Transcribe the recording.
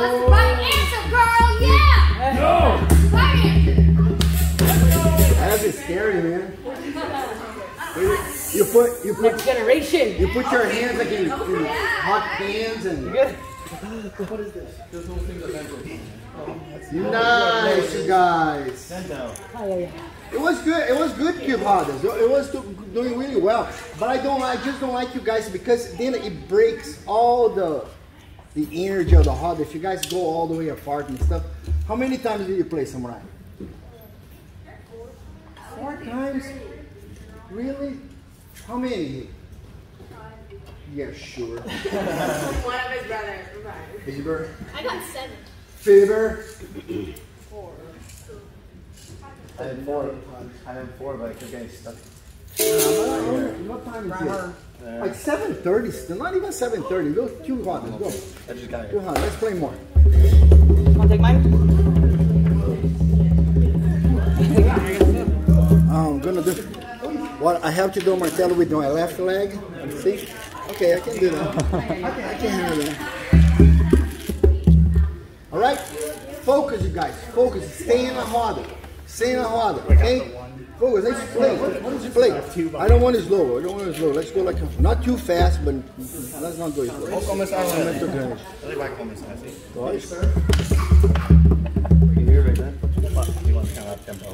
that's the right answer, girl. Yeah. No. Right answer. That's scary, man. You put you put Next generation. you put your hands like in, in hot pans and Good. nice, you guys. Sento. It was good. It was good, Cube It was doing really well. But I don't. I just don't like you guys because then it breaks all the the energy of the hard. If you guys go all the way apart and stuff. How many times did you play Samurai? Four times. Really? How many? Yeah, sure. One of his brothers. Faber. I got seven. Faber. I had four. I had four, but I kept getting stuck. What time is it? Uh, like 7.30 still, not even 7.30. Go, Cube Harders, go. I just got it. here. Harders, let's play more. Wanna take mine? Oh, I'm gonna do what I have to do martelo with my left leg. See? Okay, I can do that. I can, I can handle that. All right, focus, you guys. Focus. Stay in the roda. Stay in the roda. Okay. Oh, Focus. Let's play. Let's play. I don't want it slow. I don't want it slow. Let's go like not too fast, but let's not go slow. Vou começar Não é muito agora. grande. Ele vai começar assim. Pode? You right there? You want to count up tempo.